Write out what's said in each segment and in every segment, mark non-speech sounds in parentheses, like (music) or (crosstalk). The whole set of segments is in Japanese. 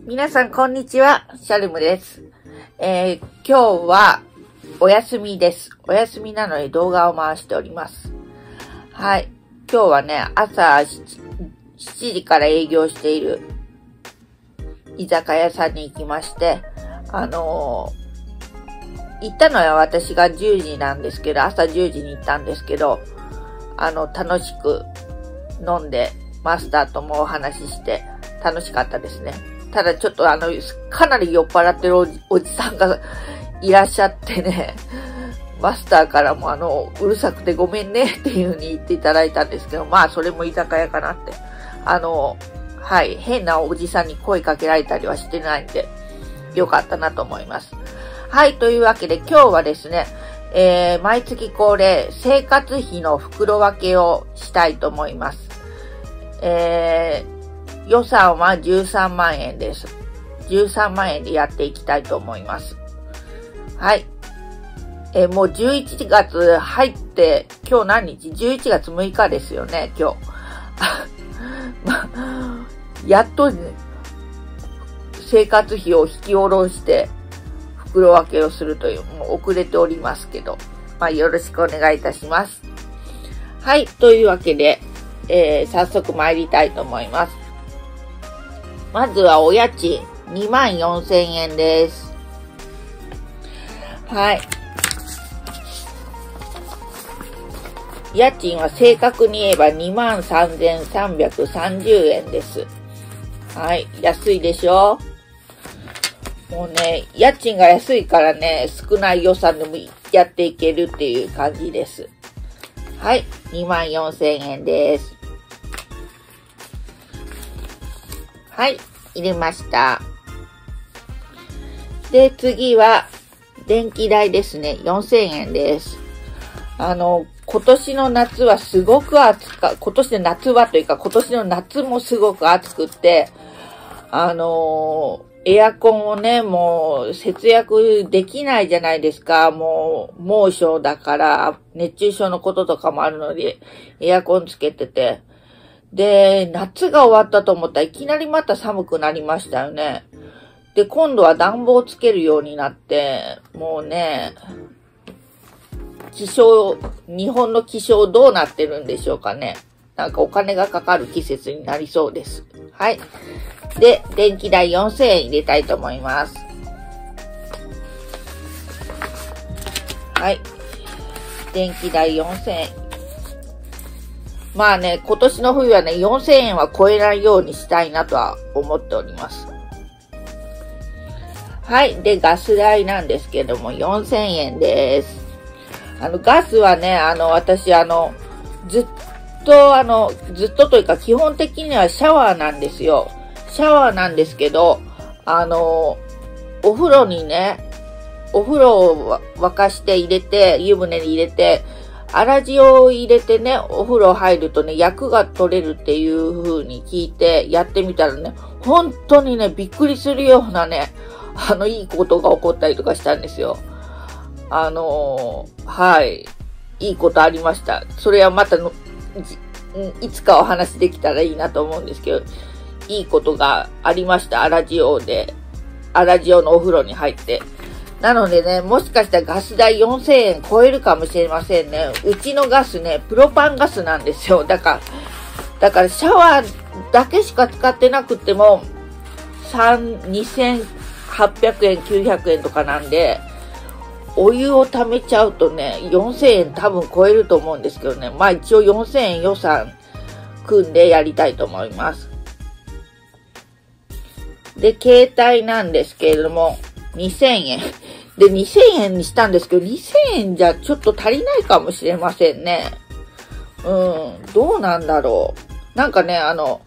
皆さん、こんにちは。シャルムです。えー、今日はお休みです。お休みなので動画を回しております。はい。今日はね、朝 7, 7時から営業している居酒屋さんに行きまして、あのー行ったのは私が10時なんですけど、朝10時に行ったんですけど、あの、楽しく飲んで、マスターともお話しして、楽しかったですね。ただちょっとあの、かなり酔っ払ってるおじおじさんが (laughs) いらっしゃってね、マスターからもあの、うるさくてごめんねっていう風に言っていただいたんですけど、まあそれも居酒屋かなって。あの、はい、変なおじさんに声かけられたりはしてないんで、よかったなと思います。はい、というわけで今日はですね、えー、毎月恒例、生活費の袋分けをしたいと思います。えー、予算は13万円です。13万円でやっていきたいと思います。はい。えーもう11月入って、今日何日 ?11 月6日ですよね、今日。ま (laughs) やっと、ね、生活費を引き下ろして、袋分けをするという、もう遅れておりますけど、まあよろしくお願いいたします。はい、というわけで、えー、早速参りたいと思います。まずはお家賃2万4千円です。はい。家賃は正確に言えば2万3330円です。はい。安いでしょ？もうね、家賃が安いからね、少ない予算でもやっていけるっていう感じです。はい。2万4千円です。はい。入れました。で、次は、電気代ですね。4000円です。あの、今年の夏はすごく暑か、今年の夏はというか、今年の夏もすごく暑くって、あのエアコンをね、もう節約できないじゃないですか。もう猛暑だから、熱中症のこととかもあるので、エアコンつけてて。で、夏が終わったと思ったらいきなりまた寒くなりましたよね。で、今度は暖房つけるようになって、もうね、気象、日本の気象どうなってるんでしょうかね。なんかお金がかかる季節になりそうです。はい。で、電気代4000円入れたいと思います。はい。電気代4000円。まあね、今年の冬はね、4000円は超えないようにしたいなとは思っております。はい。で、ガス代なんですけども、4000円です。あの、ガスはね、あの、私、あの、ずっと、あの、ずっとというか、基本的にはシャワーなんですよ。シャワーなんですけど、あの、お風呂にね、お風呂を沸かして入れて、湯船に入れて、粗塩を入れてね、お風呂入るとね、薬が取れるっていう風に聞いて、やってみたらね、本当にね、びっくりするようなね、あの、いいことが起こったりとかしたんですよ。あのはい。いいことありました。それはまたの、いつかお話できたらいいなと思うんですけど、いいことがありました。粗塩で、粗塩のお風呂に入って。なのでね、もしかしたらガス代4000円超えるかもしれませんね。うちのガスね、プロパンガスなんですよ。だから、だからシャワーだけしか使ってなくても、3、2800円、900円とかなんで、お湯を貯めちゃうとね、4000円多分超えると思うんですけどね。まあ一応4000円予算組んでやりたいと思います。で、携帯なんですけれども、2000円。で、2000円にしたんですけど、2000円じゃちょっと足りないかもしれませんね。うん、どうなんだろう。なんかね、あの、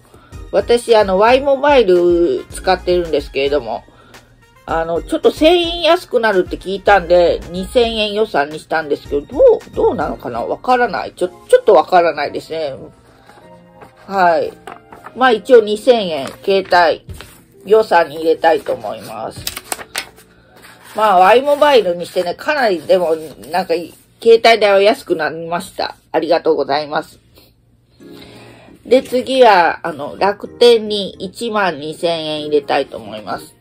私、あの、Y モバイル使ってるんですけれども、あの、ちょっと1000円安くなるって聞いたんで、2000円予算にしたんですけど、どう、どうなのかな？わからない。ちょ、ちょっとわからないですね。はい。まあ一応2000円、携帯、予算に入れたいと思います。まあ、Y モバイルにしてね、かなりでも、なんか、携帯代は安くなりました。ありがとうございます。で、次は、あの、楽天に1万2000円入れたいと思います。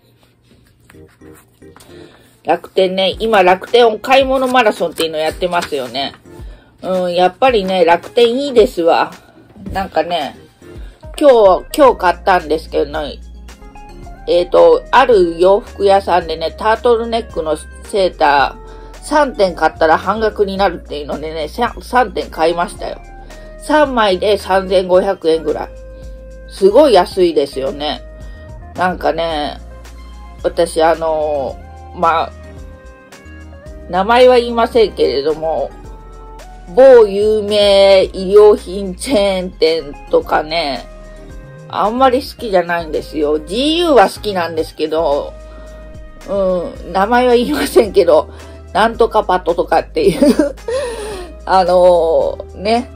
楽天ね、今楽天お買い物マラソンっていうのやってますよね。うん、やっぱりね、楽天いいですわ。なんかね、今日、今日買ったんですけどね、えっ、ー、と、ある洋服屋さんでね、タートルネックのセーター3点買ったら半額になるっていうのでね、3点買いましたよ。3枚で3500円ぐらい。すごい安いですよね。なんかね、私あの、まあ、名前は言いませんけれども、某有名医療品チェーン店とかね、あんまり好きじゃないんですよ。GU は好きなんですけど、うん、名前は言いませんけど、なんとかパットとかっていう (laughs) あのー、ね、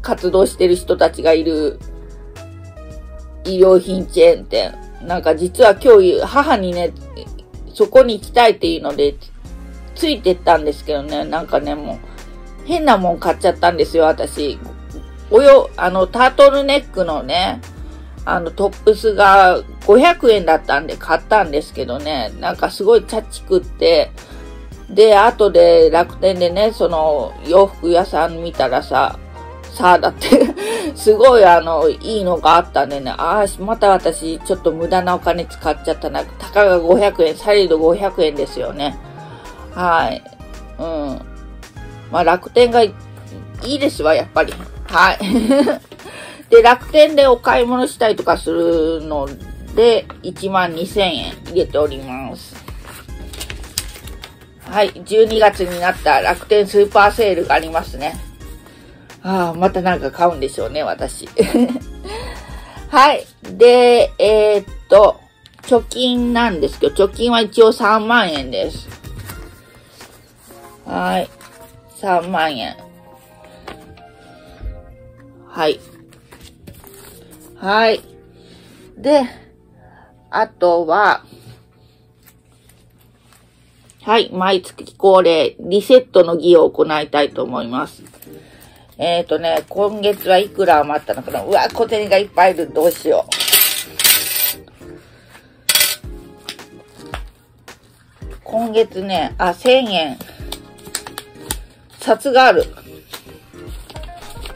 活動してる人たちがいる医療品チェーン店。なんか実は今日母にね、そこに行きたいっていうので、ついてったんですけどね、なんかね、もう、変なもん買っちゃったんですよ、私。およ、あの、タートルネックのね、あの、トップスが500円だったんで買ったんですけどね、なんかすごいチャッチくって、で、後で楽天でね、その洋服屋さん見たらさ、さあ、だって (laughs) すごいあの、いいのがあったんでね、ああ、また私、ちょっと無駄なお金使っちゃったな。たかが500円、再度500円ですよね。はい。うん。まあ、楽天がいいですわ、やっぱり。はい。(laughs) で、楽天でお買い物したりとかするので、1万2000円入れております。はい。12月になった楽天スーパーセールがありますね。ああ、またなんか買うんでしょうね、私。(laughs) はい。で、えー、っと、貯金なんですけど、貯金は一応3万円です。はい。3万円。はい。はい。で、あとは、はい。毎月恒例、リセットの儀を行いたいと思います。えっ、ー、とね、今月はいくら余ったのかなうわ、小銭がいっぱいいる。どうしよう。今月ね、あ、1000円。札がある。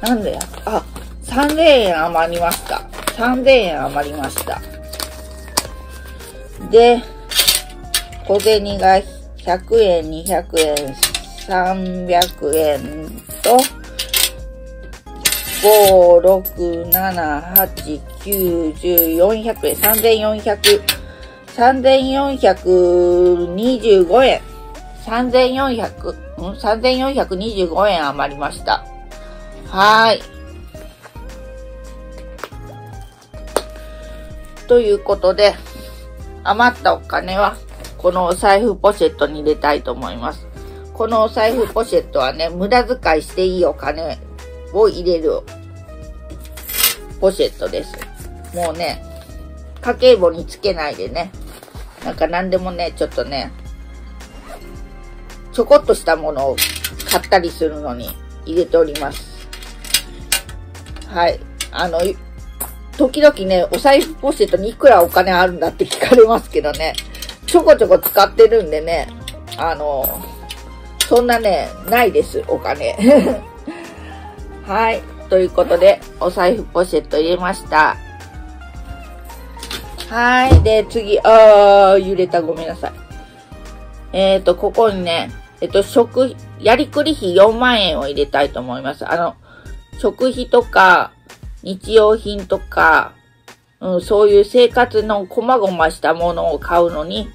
なんであ、3000円余りました。3000円余りました。で、小銭が100円、200円、300円と、5、6、7、8、9、10、400円、3400、3425円。3400、うん ?3425 円余りました。はい。ということで、余ったお金は、このお財布ポシェットに入れたいと思います。このお財布ポシェットはね、無駄遣いしていいお金を入れるポシェットです。もうね、家計簿につけないでね、なんか何でもね、ちょっとね、ちょこっとしたものを買ったりするのに入れております。はい。あの、時々ね、お財布ポシェットにいくらお金あるんだって聞かれますけどね、ちょこちょこ使ってるんでね、あの、そんなね、ないです、お金。(laughs) はい。ということで、お財布ポシェット入れました。はい。で、次、あー、揺れた。ごめんなさい。えっ、ー、と、ここにね、えっ、と、食、やりくり費4万円を入れたいと思います。あの、食費とか、日用品とか、うん、そういう生活の細々したものを買うのに、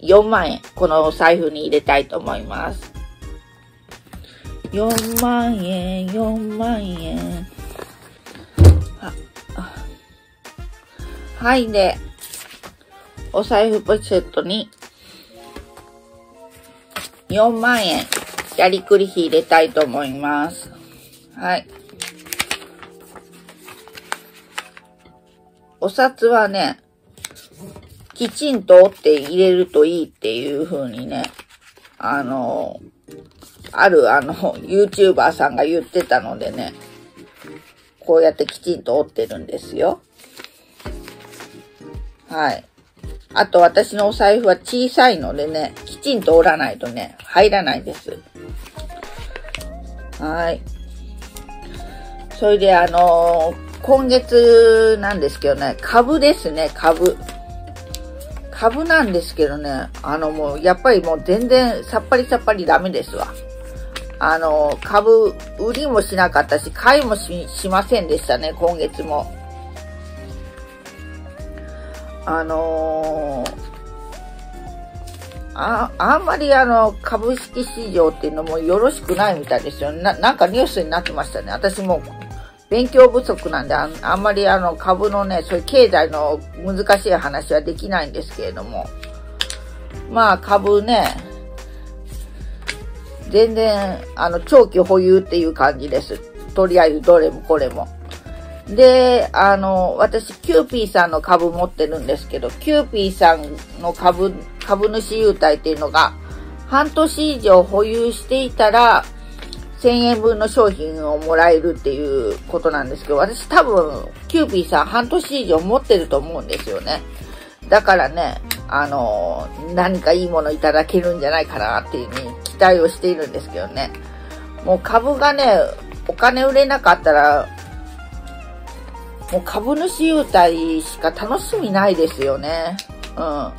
4万円、この財布に入れたいと思います。4万円、4万円。はい、で、お財布ポシェットに4万円やりくり費入れたいと思います。はい。お札はね、きちんと折って入れるといいっていう風にね、あの、あるあの、YouTuber さんが言ってたのでね、こうやってきちんと折ってるんですよ。はい。あと私のお財布は小さいのでね、きちんと折らないとね、入らないです。はい。それであのー、今月なんですけどね、株ですね、株。株なんですけどね、あのもう、やっぱりもう全然さっぱりさっぱりダメですわ。あの、株、売りもしなかったし、買いもししませんでしたね、今月も。あのー、あ、あんまりあの、株式市場っていうのもよろしくないみたいですよ。な、なんかニュースになってましたね。私も勉強不足なんであ、あんまりあの株のね、そういう経済の難しい話はできないんですけれども、まあ株ね、全然、あの、長期保有っていう感じです。とりあえずどれもこれも。で、あの、私、キューピーさんの株持ってるんですけど、キューピーさんの株、株主優待っていうのが、半年以上保有していたら、1000円分の商品をもらえるっていうことなんですけど、私多分、キューピーさん半年以上持ってると思うんですよね。だからね、あの、何かいいものいただけるんじゃないかなっていうふうに期待をしているんですけどね。もう株がね、お金売れなかったら、もう株主優待しか楽しみないですよね。うん。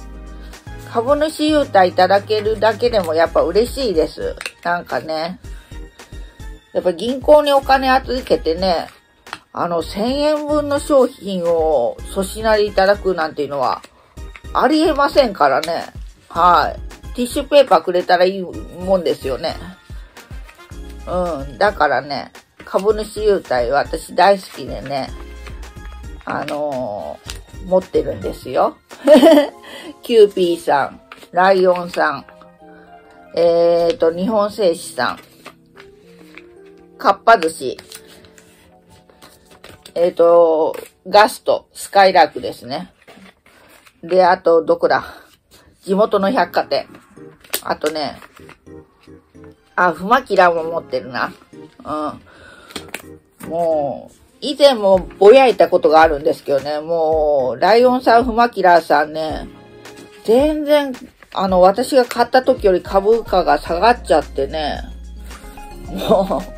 株主優待いただけるだけでもやっぱ嬉しいです。なんかね。やっぱ銀行にお金預けてね、あの、1000円分の商品を粗品でいただくなんていうのは、ありえませんからね。はい。ティッシュペーパーくれたらいいもんですよね。うん。だからね、株主優待は私大好きでね、あのー、持ってるんですよ。(laughs) キューピーさん、ライオンさん、えーと、日本製紙さん、かっぱ寿司、えっ、ー、と、ガスト、スカイラークですね。で、あと、どこだ地元の百貨店。あとね、あ、フマキラも持ってるな。うん。もう、以前もぼやいたことがあるんですけどね、もう、ライオンさん、フマキラーさんね、全然、あの、私が買った時より株価が下がっちゃってね、もう、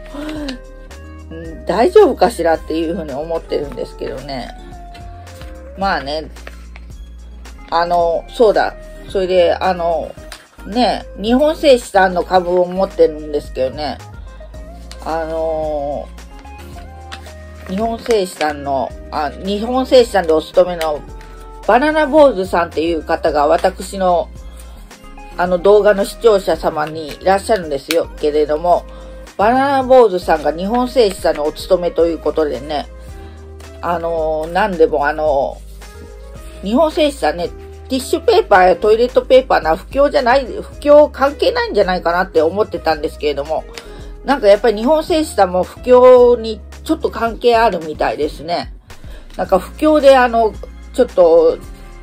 大丈夫かしらっていうふうに思ってるんですけどね。まあね、あの、そうだ。それで、あの、ね、日本製紙さんの株を持ってるんですけどね。あの、日本製紙さんの、あ、日本製紙さんでお勤めのバナナ坊主さんっていう方が私のあの動画の視聴者様にいらっしゃるんですよ。けれども、バナナ坊主さんが日本製紙さんのお勤めということでね、あのー、なんでもあのー、日本製紙さんね、ティッシュペーパーやトイレットペーパーな不況じゃない、不況関係ないんじゃないかなって思ってたんですけれども、なんかやっぱり日本製紙さんも不況にちょっと関係あるみたいですね。なんか不況であの、ちょっと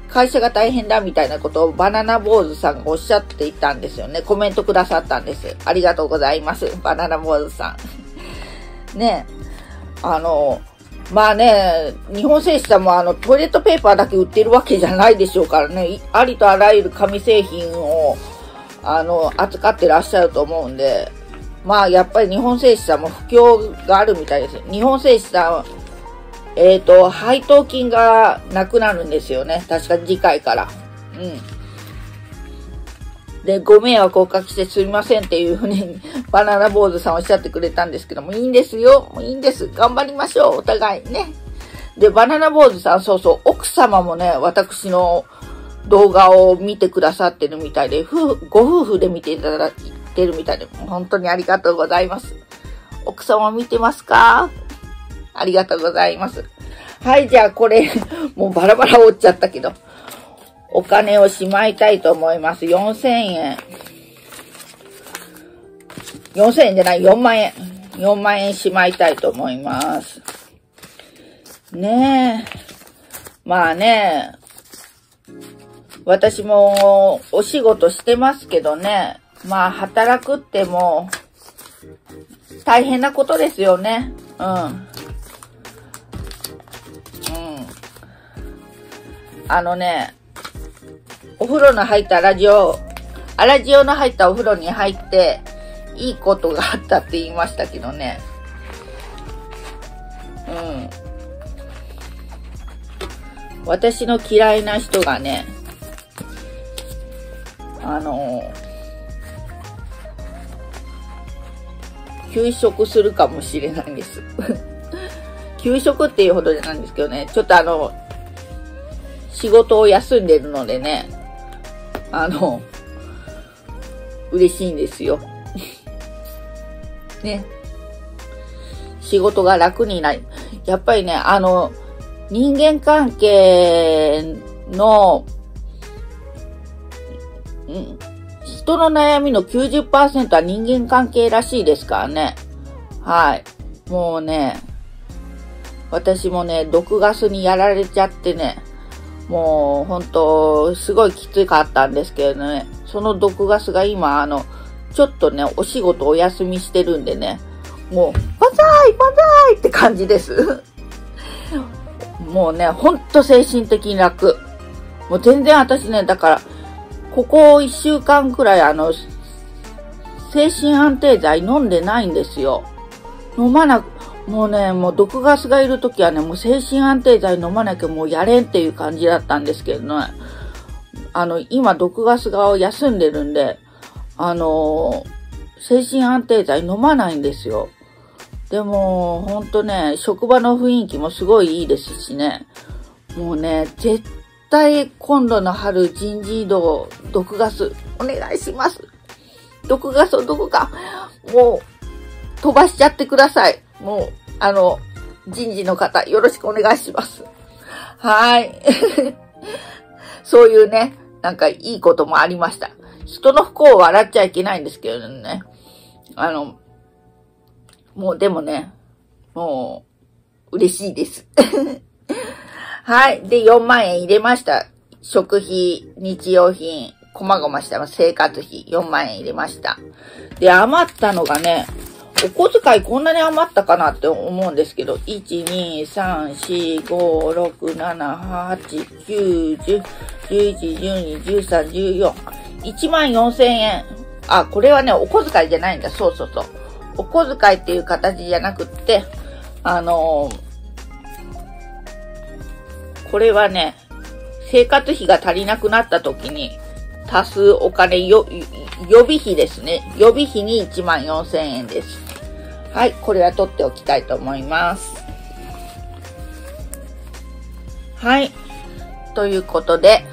会社が大変だみたいなことをバナナ坊主さんがおっしゃっていたんですよね。コメントくださったんです。ありがとうございます。バナナ坊主さん。(laughs) ねあの、まあね、日本製紙さんもあのトイレットペーパーだけ売ってるわけじゃないでしょうからね、ありとあらゆる紙製品をあの扱ってらっしゃると思うんで、まあやっぱり日本製紙さんも不況があるみたいです。日本製紙さんえっ、ー、と、配当金がなくなるんですよね。確か次回から。うん。で、ご迷惑をおかけしてすみませんっていうふうに、(laughs) バナナ坊主さんおっしゃってくれたんですけども、いいんですよ。いいんです。頑張りましょう。お互いね。で、バナナ坊主さん、そうそう、奥様もね、私の動画を見てくださってるみたいで、夫婦、ご夫婦で見ていただいてるみたいで、本当にありがとうございます。奥様見てますか？ありがとうございます。はい、じゃあこれ、(laughs) もうバラバラ折っちゃったけど、お金をしまいたいと思います。4000円。4000円じゃない、4万円。4万円しまいたいと思います。ねえ。まあね、私もお仕事してますけどね。まあ働くっても大変なことですよね。うん。あのね、お風呂の入ったラジオ、アラジオの入ったお風呂に入って、いいことがあったって言いましたけどね。うん。私の嫌いな人がね、あの休職するかもしれないんです。(laughs) 休職っていうほどじゃないんですけどね、ちょっとあの、仕事を休んでるのでね、あの、嬉しいんですよ。(laughs) ね。仕事が楽になり、やっぱりね、あの、人間関係の、うん、人の悩みの90%は人間関係らしいですからね。はい。もうね、私もね、毒ガスにやられちゃってね、もう本当すごいきつかったんですけれどね、その毒ガスが今、あの、ちょっとね、お仕事お休みしてるんでね、もう、バザーイバザーイって感じです。もうね、ほんと精神的に楽。もう全然私ね、だから、ここ一週間くらいあの、精神安定剤飲んでないんですよ。飲まなく、もうね、もう毒ガスがいるときはね、もう精神安定剤飲まなきゃもうやれんっていう感じだったんですけどね。あの、今毒ガスが休んでるんで、あの精神安定剤飲まないんですよ。でも、ほんとね、職場の雰囲気もすごいいいですしね。もうね、絶対今度の春人事異動、毒ガス、お願いします。毒ガスをどこか、もう、飛ばしちゃってください。もう、あの、人事の方、よろしくお願いします。はい。(laughs) そういうね、なんかいいこともありました。人の不幸を笑っちゃいけないんですけどね。あの、もうでもね、もう、嬉しいです。(laughs) はい。で、4万円入れました。食費、日用品、こまごました生活費、4万円入れました。で、余ったのがね、お小遣いこんなに余ったかなって思うんですけど、1、2、3、4、5、6、7、8、9、10、11、12、13、14、1万4千円。あ、これはね、お小遣いじゃないんだ。そうそうそう。お小遣いっていう形じゃなくって、あのーこれはね、生活費が足りなくなった時に足すお金よ、予備費ですね。予備費に1万4000円です。はい、これは取っておきたいと思います。はい。ということで、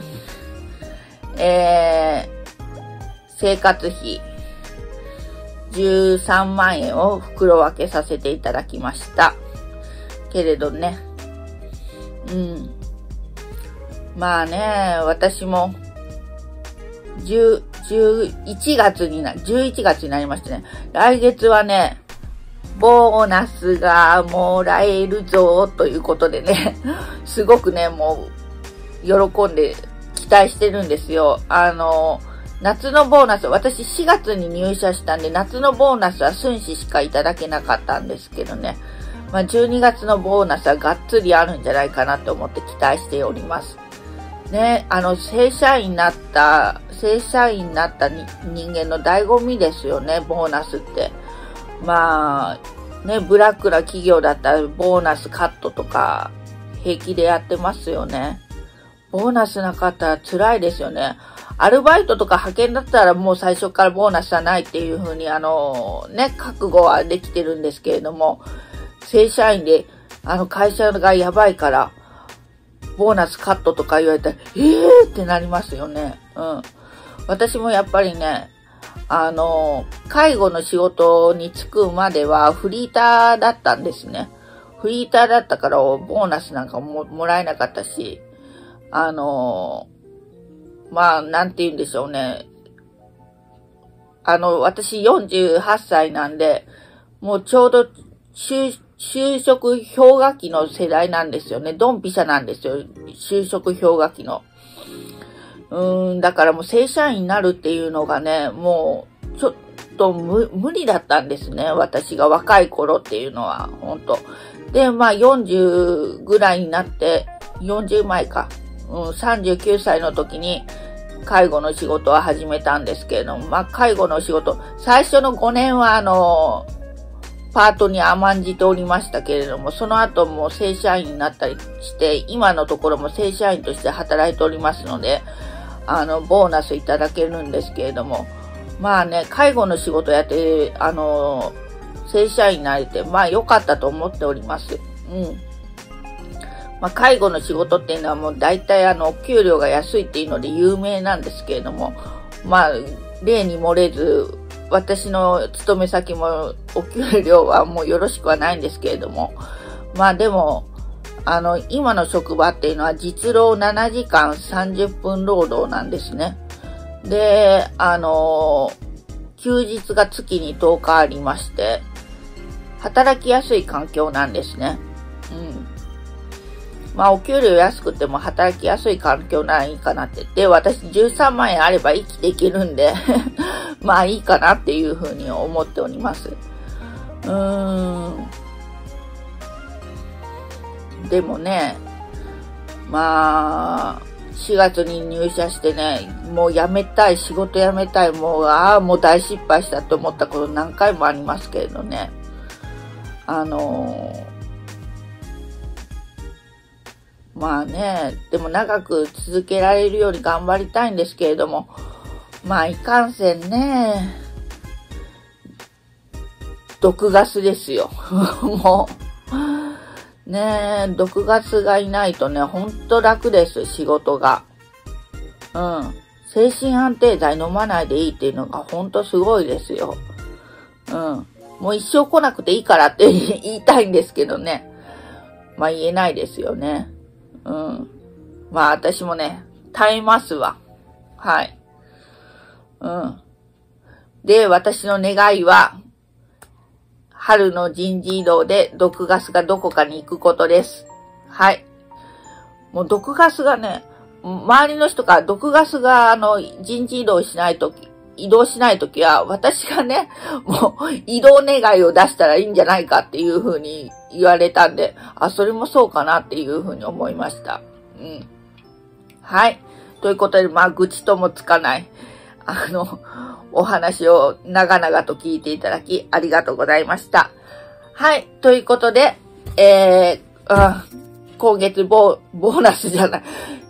えー、生活費13万円を袋分けさせていただきました。けれどね、うん。まあね、私も、10、11月にな、11月になりましたね。来月はね、ボーナスがもらえるぞということでね、すごくね、もう、喜んで期待してるんですよ。あの、夏のボーナス、私4月に入社したんで、夏のボーナスは寸志しかいただけなかったんですけどね。まあ、12月のボーナスはがっつりあるんじゃないかなと思って期待しております。ね、あの、正社員になった、正社員になった人間の醍醐味ですよね、ボーナスって。まあ、ね、ブラックな企業だったらボーナスカットとか平気でやってますよね。ボーナスなかったら辛いですよね。アルバイトとか派遣だったらもう最初からボーナスはないっていうふうにあの、ね、覚悟はできてるんですけれども、正社員であの会社がやばいから、ボーナスカットとか言われたら、えーってなりますよね。うん。私もやっぱりね、あの、介護の仕事に就くまではフリーターだったんですね。フリーターだったからボーナスなんかももらえなかったし、あの、まあ、なんて言うんでしょうね。あの、私48歳なんで、もうちょうど就就職氷河期の世代なんですよね。ドンピシャなんですよ。就職氷河期の。うん、だからもう正社員になるっていうのがね、もう、ちょっと無理だったんですね。私が若い頃っていうのは、ほんと。で、まあ40ぐらいになって、40前か。うん、39歳の時に介護の仕事は始めたんですけれども、まあ、介護の仕事、最初の5年はあの、パートに甘んじておりましたけれども、その後も正社員になったりして、今のところも正社員として働いておりますので、あの、ボーナスいただけるんですけれども、まあね、介護の仕事やって、あの、正社員になれて、まあ良かったと思っております。うん。まあ、介護の仕事っていうのはもう大体あの、お給料が安いっていうので有名なんですけれども、まあ、例に漏れず、私の勤め先もお給料はもうよろしくはないんですけれども、まあでも、あの、今の職場っていうのは実労7時間30分労働なんですね。で、あの、休日が月に10日ありまして、働きやすい環境なんですね。うん。まあ、お給料安くても働きやすい環境ならいかなって。で、私13万円あれば生きていけるんで (laughs) まあいいかなっていうふうに思っております。うーん。でもね、まあ、4月に入社してね、もう辞めたい、仕事辞めたい、もう、ああ、もう大失敗したと思ったこと何回もありますけれどね。あのー、まあね、でも長く続けられるように頑張りたいんですけれども、まあいかんせんね、毒ガスですよ。(laughs) もう、ねえ、毒ガスがいないとね、ほんと楽です、仕事が。うん。精神安定剤飲まないでいいっていうのがほんとすごいですよ。うん。もう一生来なくていいからって言いたいんですけどね。まあ言えないですよね。うん。まあ私もね、耐えますわ。はい。うん。で、私の願いは、春の人事異動で毒ガスがどこかに行くことです。はい。もう毒ガスがね、周りの人から毒ガスがあの人事異動しないとき、移動しないときは、私がね、(laughs) もう移動願いを出したらいいんじゃないかっていうふうに言われたんで、あ、それもそうかなっていうふうに思いました。うん。はい。ということで、まあ、愚痴ともつかない。あの、お話を長々と聞いていただきありがとうございました。はい。ということで、えー、今月ボボーナスじゃない、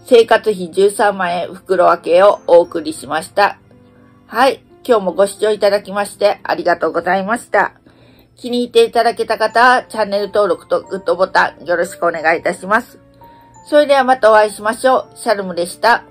生活費13万円袋分けをお送りしました。はい。今日もご視聴いただきましてありがとうございました。気に入っていただけた方はチャンネル登録とグッドボタンよろしくお願いいたします。それではまたお会いしましょう。シャルムでした。